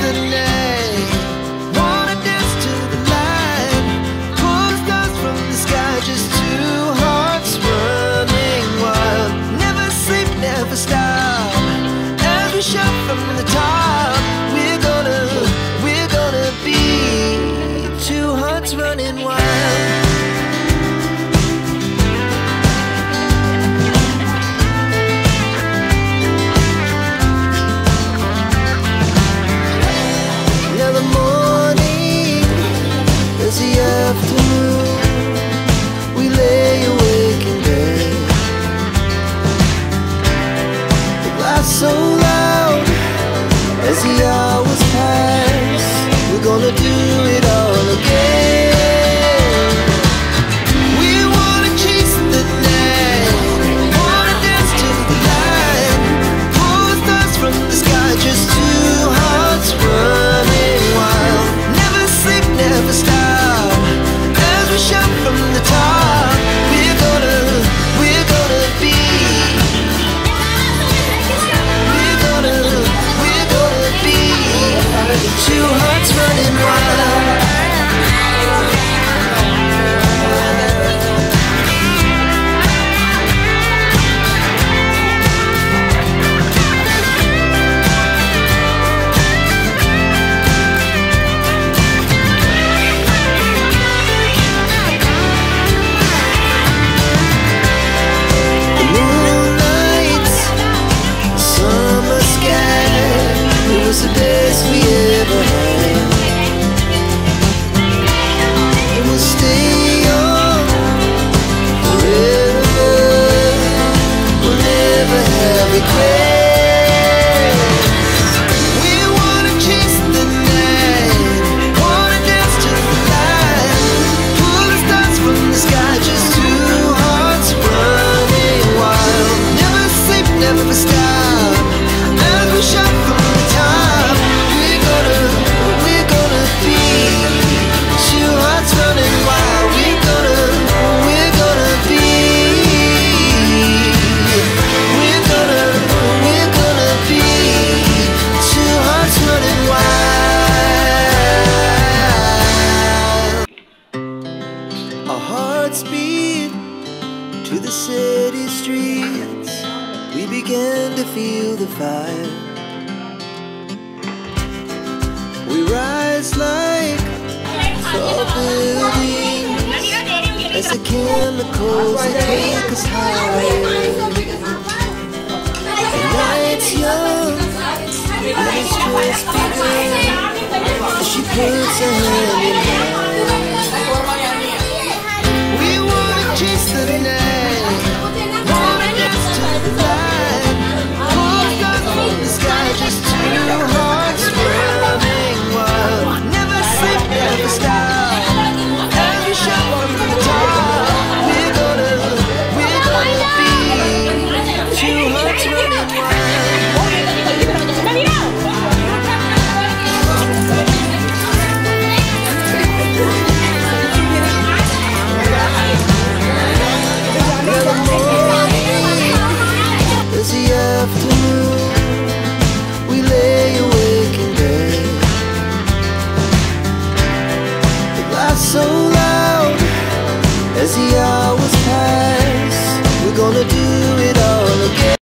the night. afternoon we begin to feel the fire. We rise like tall buildings as the chemicals that take us higher. The night's young, and it's just begun. She puts her hand so loud as the hours pass. We're gonna do